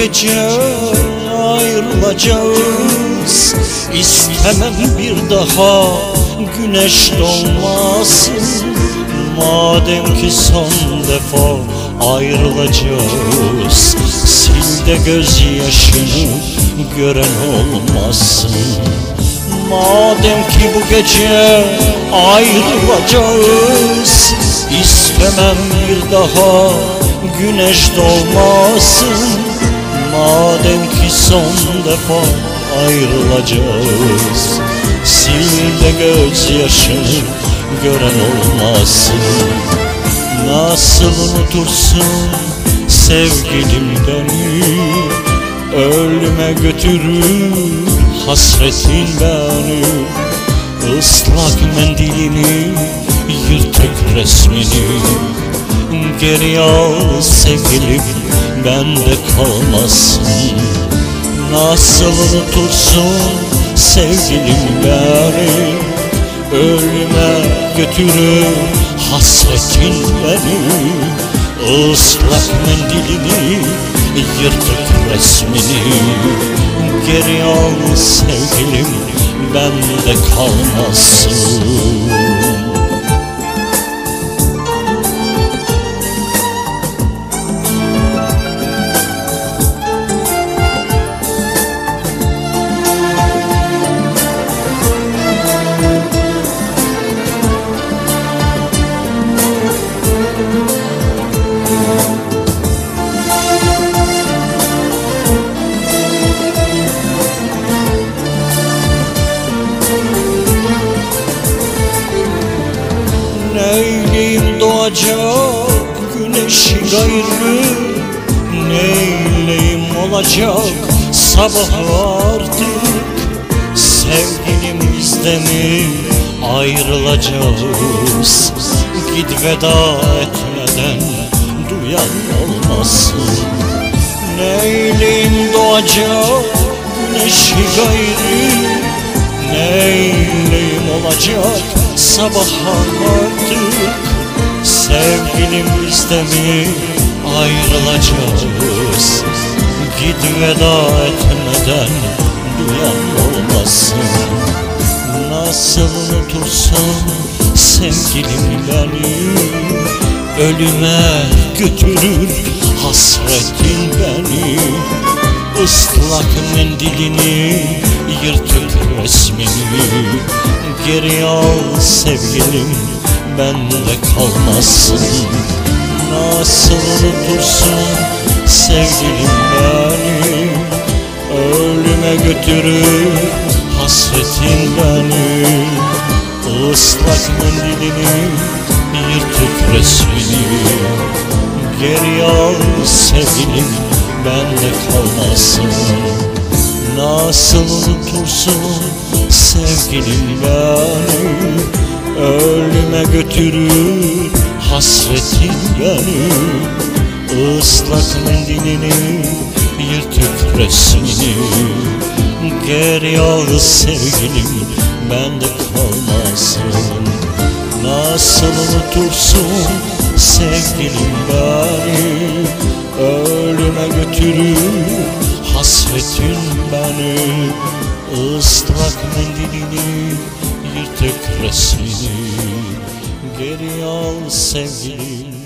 Gece ayrılacağız. İstemem bir daha güneş doğmasın Madem ki son defa ayrılacağız Sil de gözyaşını gören olmasın. Madem ki bu gece ayrılacağız İstemem bir daha güneş doğmasın Madem ki son defa ayrılacağız Sil de gözyaşını gören olmasın. Nasıl unutursun sevgilim beni Ölüme götürür hasretin beni. Islak mendilini yırtık resmini Geri al sevgilim bende kalmasın. Nasıl unutursun sevgilim beni? Ölüme götürür hasretin beni. Islak mendilini yırtık resmini. Geri al sevgilim bende kalmasın Doğacak güneşi gayrı Neyleyim olacak? Sabah artık Sevgilim bizde mi ayrılacağız? Git veda etmeden duyan olmasın. Neyleyim doğacak güneşi gayrı Neyleyim olacak? Sabaha artık Sevgilim bizde mi ayrılacağız? Git veda etmeden duyan olmasın. Nasıl unutursun sevgilim beni Ölüme götürür hasretin beni. Islak mendilini yırtık resmini Geri al sevgilim bende kalmasın. Nasıl unutursun sevgilim beni? Ölüme götürür hasretin beni. Islak mendilini yırtık resmini Geri al sevgilim bende kalmasın. Nasıl unutursun sevgilim beni Ölüme götürür hasretin beni Islak mendilini yırtık resmini. Geri al sevgilim bende kalmasın Nasıl unutursun sevgilim beni? Ölüme götürür hasretin beni. Islak mendilini yırtık resmini Geri al sevgilim